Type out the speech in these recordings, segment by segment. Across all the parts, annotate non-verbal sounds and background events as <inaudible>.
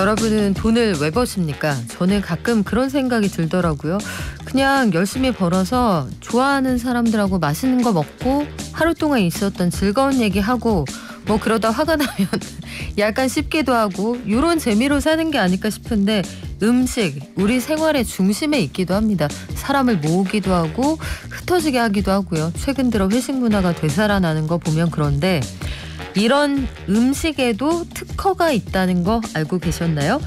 여러분은 돈을 왜 버십니까? 저는 가끔 그런 생각이 들더라고요. 그냥 열심히 벌어서 좋아하는 사람들하고 맛있는 거 먹고 하루 동안 있었던 즐거운 얘기하고 뭐 그러다 화가 <laughs> 나면 약간 씹기도 하고 이런 재미로 사는 게 아닐까 싶은데 음식 우리 생활의 중심에 있기도 합니다. 사람을 모으기도 하고 흩어지게 하기도 하고요. 최근 들어 회식 문화가 되살아나는 거 보면 그런데 이런 음식에도 특허가 있다는 거 알고 계셨나요?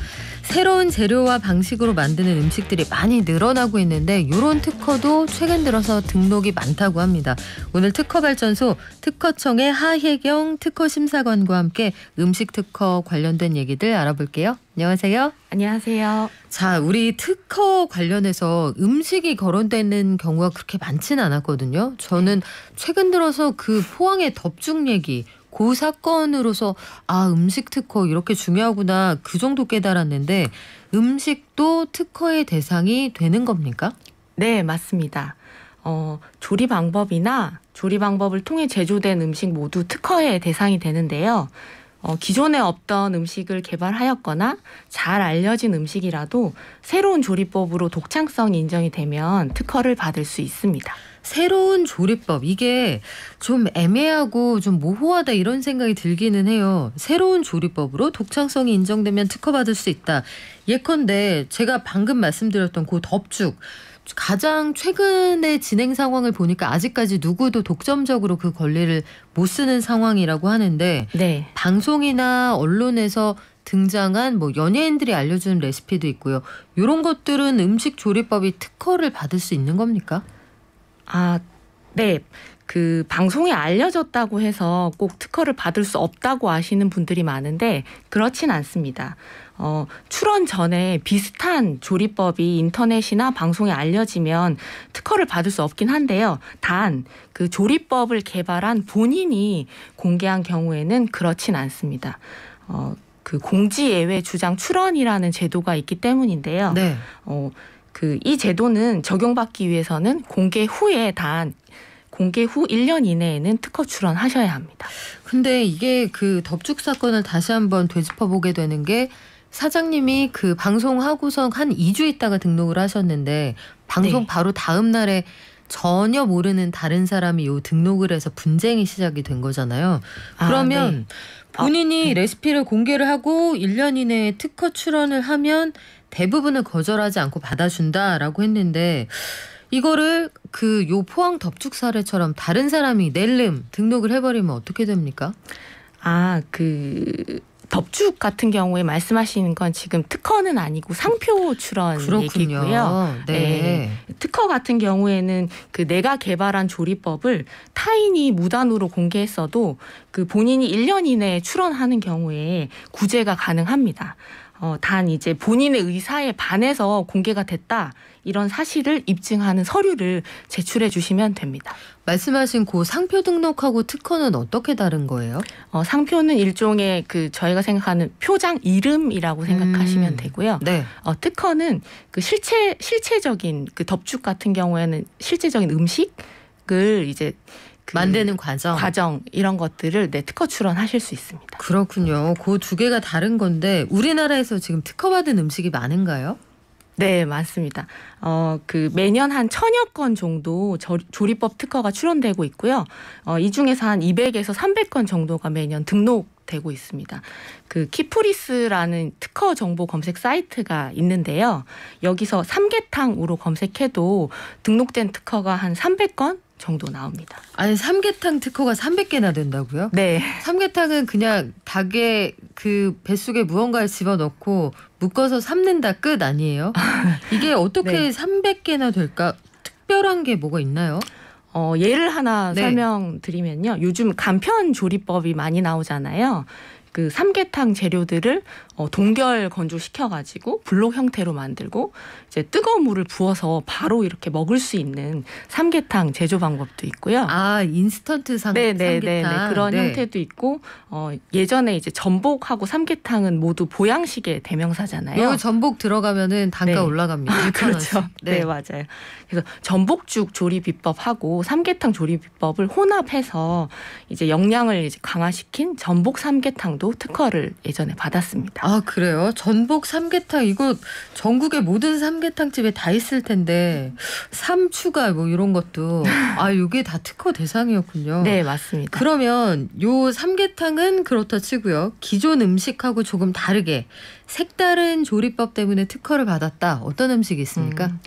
새로운 재료와 방식으로 만드는 음식들이 많이 늘어나고 있는데 이런 특허도 최근 들어서 등록이 많다고 합니다. 오늘 특허발전소 특허청의 하혜경 특허심사관과 함께 음식 특허 관련된 얘기들 알아볼게요. 안녕하세요. 안녕하세요. 자, 우리 특허 관련해서 음식이 거론되는 경우가 그렇게 많지는 않았거든요. 저는 최근 들어서 그 포항의 덮죽 얘기 그 사건으로서 아 음식 특허 이렇게 중요하구나 그 정도 깨달았는데 음식도 특허의 대상이 되는 겁니까? 네 맞습니다. 어, 조리 방법이나 조리 방법을 통해 제조된 음식 모두 특허의 대상이 되는데요. 어, 기존에 없던 음식을 개발하였거나 잘 알려진 음식이라도 새로운 조리법으로 독창성이 인정이 되면 특허를 받을 수 있습니다. 새로운 조리법 이게 좀 애매하고 좀 모호하다 이런 생각이 들기는 해요. 새로운 조리법으로 독창성이 인정되면 특허받을 수 있다. 예컨대 제가 방금 말씀드렸던 그 덮죽 가장 최근의 진행 상황을 보니까 아직까지 누구도 독점적으로 그 권리를 못 쓰는 상황이라고 하는데 네. 방송이나 언론에서 등장한 뭐 연예인들이 알려주는 레시피도 있고요. 이런 것들은 음식 조리법이 특허를 받을 수 있는 겁니까? 아, 네. 그 방송에 알려졌다고 해서 꼭 특허를 받을 수 없다고 아시는 분들이 많은데 그렇진 않습니다. 어, 출원 전에 비슷한 조리법이 인터넷이나 방송에 알려지면 특허를 받을 수 없긴 한데요. 단 그 조리법을 개발한 본인이 공개한 경우에는 그렇진 않습니다. 어, 그 공지 예외 주장 출원이라는 제도가 있기 때문인데요. 네. 어, 그 이 제도는 적용받기 위해서는 공개 후에 단 공개 후 1년 이내에는 특허 출원하셔야 합니다. 근데 이게 그 덮죽 사건을 다시 한번 되짚어 보게 되는 게 사장님이 그 방송하고서 한 2주 있다가 등록을 하셨는데 방송 네. 바로 다음 날에 전혀 모르는 다른 사람이 요 등록을 해서 분쟁이 시작이 된 거잖아요. 아, 그러면 아, 네. 본인이 아, 레시피를 공개를 하고 1년 이내에 특허 출원을 하면 대부분을 거절하지 않고 받아준다라고 했는데 이거를 그 요 포항 덮죽 사례처럼 다른 사람이 낼름 등록을 해버리면 어떻게 됩니까? 아, 그 덮죽 같은 경우에 말씀하시는 건 지금 특허는 아니고 상표 출원 그렇군요. 얘기고요. 네. 네. 특허 같은 경우에는 그 내가 개발한 조리법을 타인이 무단으로 공개했어도 그 본인이 1년 이내에 출원하는 경우에 구제가 가능합니다. 어, 단 이제 본인의 의사에 반해서 공개가 됐다 이런 사실을 입증하는 서류를 제출해 주시면 됩니다. 말씀하신 그 상표 등록하고 특허는 어떻게 다른 거예요? 어, 상표는 일종의 그 저희가 생각하는 표장 이름이라고 생각하시면 음, 되고요. 네. 어, 특허는 그 실체 실체적인 그 덮죽 같은 경우에는 실제적인 음식을 이제 그 만드는 과정, 과정 이런 것들을 네, 특허 출원하실 수 있습니다. 그렇군요. 그 두 개가 다른 건데 우리나라에서 지금 특허받은 음식이 많은가요? 네, 맞습니다. 어, 그 매년 한 천여 건 정도 저, 조리법 특허가 출원되고 있고요. 어, 이 중에서 한 200에서 300건 정도가 매년 등록되고 있습니다. 그 키프리스라는 특허 정보 검색 사이트가 있는데요. 여기서 삼계탕으로 검색해도 등록된 특허가 한 300건 정도 나옵니다. 아니 삼계탕 특허가 300개나 된다고요? 네. 삼계탕은 그냥 닭의 그 뱃속에 무언가를 집어넣고 묶어서 삶는다 끝 아니에요? <laughs> 이게 어떻게 네. 300개나 될까? 특별한 게 뭐가 있나요? 어, 예를 하나 네. 설명드리면요. 요즘 간편 조리법이 많이 나오잖아요. 그 삼계탕 재료들을 어, 동결 건조시켜 가지고 블록 형태로 만들고 이제 뜨거운 물을 부어서 바로 이렇게 먹을 수 있는 삼계탕 제조 방법도 있고요. 아 인스턴트 삼, 네, 네, 삼계탕 네, 네, 그런 네. 형태도 있고 어, 예전에 이제 전복하고 삼계탕은 모두 보양식의 대명사잖아요. 전복 들어가면은 단가 네. 올라갑니다. 아, 그렇죠. 네. 네 맞아요. 그래서 전복죽 조리 비법하고 삼계탕 조리 비법을 혼합해서 이제 영양을 이제 강화시킨 전복 삼계탕도 특허를 예전에 받았습니다. 아 그래요? 전복 삼계탕 이거 전국의 모든 삼계탕 집에 다 있을 텐데 삼추가 뭐 이런 것도 아 이게 다 특허 대상이었군요. 네, 맞습니다. 그러면 요 삼계탕은 그렇다 치고요. 기존 음식하고 조금 다르게 색다른 조리법 때문에 특허를 받았다. 어떤 음식이 있습니까? 음,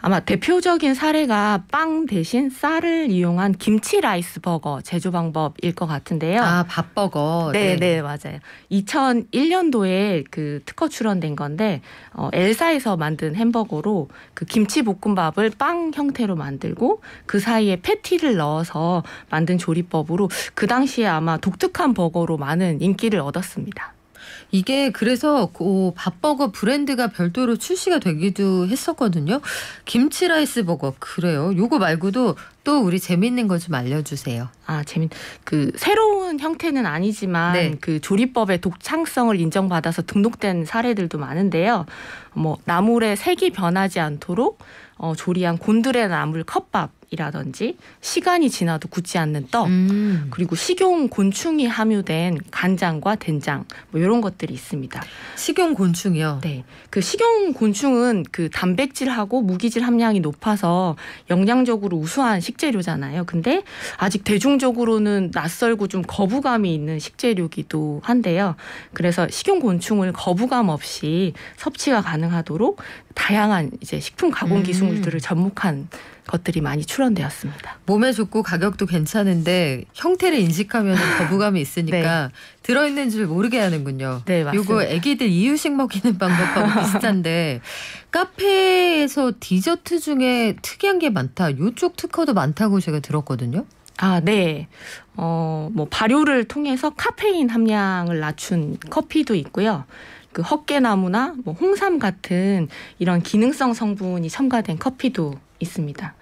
아마 대표적인 사례가 빵 대신 쌀을 이용한 김치 라이스 버거 제조 방법일 것 같은데요. 아 밥버거. 네, 네, 맞아요. 2001년도에 그 특허 출원된 건데 어, L사에서 만든 햄버거로 그 김치 볶음밥을 빵 형태로 만들고 그 사이에 패티를 넣어서 만든 조리법으로 그 당시에 아마 독특한 버거로 많은 인기를 얻었습니다. 이게 그래서 그 밥버거 브랜드가 별도로 출시가 되기도 했었거든요. 김치 라이스 버거 그래요. 요거 말고도 또 우리 재밌는 거 좀 알려주세요. 아, 재밌. 그 새로운 형태는 아니지만 네. 그 조리법의 독창성을 인정받아서 등록된 사례들도 많은데요. 뭐 나물의 색이 변하지 않도록 어, 조리한 곤드레 나물 컵밥 이라든지 시간이 지나도 굳지 않는 떡 음. 그리고 식용 곤충이 함유된 간장과 된장 뭐 이런 것들이 있습니다. 식용 곤충이요. 네, 그 식용 곤충은 그 단백질하고 무기질 함량이 높아서 영양적으로 우수한 식재료잖아요. 근데 아직 대중적으로는 낯설고 좀 거부감이 있는 식재료기도 한데요. 그래서 식용 곤충을 거부감 없이 섭취가 가능하도록 다양한 이제 식품 가공 음. 기술들을 접목한 것들이 많이 출원되었습니다. 몸에 좋고 가격도 괜찮은데 형태를 인식하면 <laughs> 거부감이 있으니까 들어있는 줄 모르게 하는군요. 네, 맞습니다. 요거 애기들 이유식 먹이는 방법하고 비슷한데 <laughs> 카페에서 디저트 중에 특이한 게 많다. 요쪽 특허도 많다고 제가 들었거든요. 아, 네. 어, 뭐 발효를 통해서 카페인 함량을 낮춘 커피도 있고요. 그 헛개나무나 뭐 홍삼 같은 이런 기능성 성분이 첨가된 커피도 있습니다.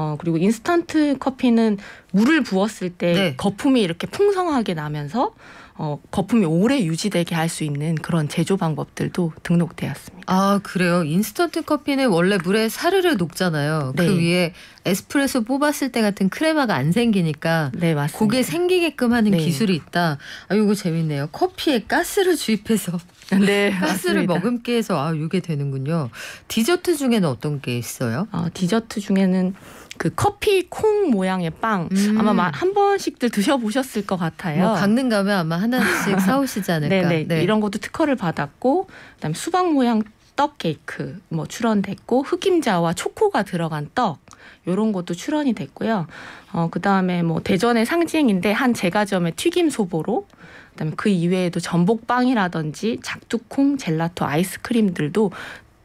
어, 그리고 인스턴트 커피는 물을 부었을 때 네. 거품이 이렇게 풍성하게 나면서 어, 거품이 오래 유지되게 할 수 있는 그런 제조 방법들도 등록되었습니다. 아 그래요. 인스턴트 커피는 원래 물에 사르르 녹잖아요. 네. 그 위에 에스프레소 뽑았을 때 같은 크레마가 안 생기니까 네, 맞습니다. 그게 생기게끔 하는 네. 기술이 있다. 아 이거 재밌네요. 커피에 가스를 주입해서 <laughs> 네, <laughs> 가스를 맞습니다. 머금게 해서 아 이게 되는군요. 디저트 중에는 어떤 게 있어요? 어, 디저트 중에는 그 커피 콩 모양의 빵 음. 아마 마- 한 번씩들 드셔보셨을 것 같아요. 뭐 강릉 가면 아마 하나씩 <laughs> 사오시지 않을까. 네네 이런 것도 특허를 받았고 그다음에 수박 모양 떡 케이크 뭐 출원됐고 흑임자와 초코가 들어간 떡 요런 것도 출원이 됐고요. 어 그다음에 뭐 대전의 상징인데 한 제과점의 튀김 소보로 그다음에 그 이외에도 전복빵이라든지 작두콩 젤라토 아이스크림들도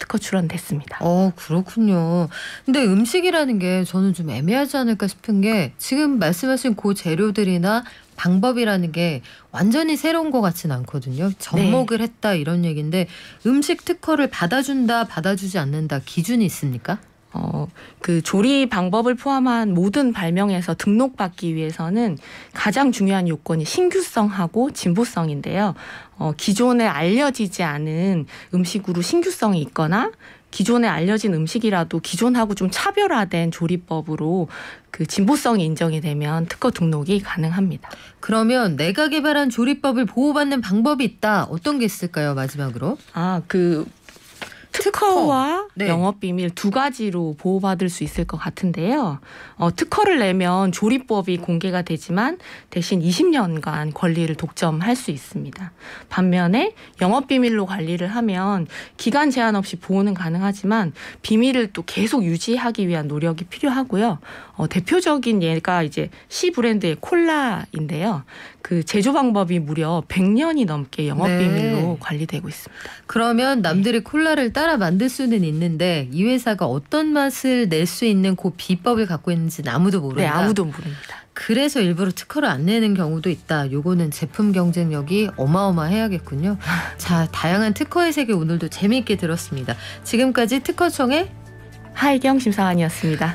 특허 출원됐습니다. 어 그렇군요. 근데 음식이라는 게 저는 좀 애매하지 않을까 싶은 게 지금 말씀하신 그 재료들이나 방법이라는 게 완전히 새로운 것 같진 않거든요. 접목을 했다 이런 얘기인데 음식 특허를 받아준다 받아주지 않는다 기준이 있습니까? 어, 그 조리 방법을 포함한 모든 발명에서 등록받기 위해서는 가장 중요한 요건이 신규성하고 진보성인데요. 어, 기존에 알려지지 않은 음식으로 신규성이 있거나 기존에 알려진 음식이라도 기존하고 좀 차별화된 조리법으로 그 진보성이 인정이 되면 특허 등록이 가능합니다. 그러면 내가 개발한 조리법을 보호받는 방법이 있다. 어떤 게 있을까요? 마지막으로. 아, 그 특허와 네. 영업 비밀 두 가지로 보호받을 수 있을 것 같은데요. 어, 특허를 내면 조리법이 공개가 되지만 대신 20년간 권리를 독점할 수 있습니다. 반면에 영업 비밀로 관리를 하면 기간 제한 없이 보호는 가능하지만 비밀을 또 계속 유지하기 위한 노력이 필요하고요. 어, 대표적인 예가 이제 C 브랜드의 콜라인데요. 그 제조 방법이 무려 100년이 넘게 영업 네. 비밀로 관리되고 있습니다. 그러면 남들이 콜라를 따라 만들 수는 있는데 이 회사가 어떤 맛을 낼 수 있는 그 비법을 갖고 있는지는 아무도 모른다. 네, 아무도 모릅니다. 그래서 일부러 특허를 안 내는 경우도 있다. 요거는 제품 경쟁력이 어마어마해야겠군요. <laughs> 자, 다양한 특허의 세계 오늘도 재미있게 들었습니다. 지금까지 특허청의 하이경 심사관이었습니다.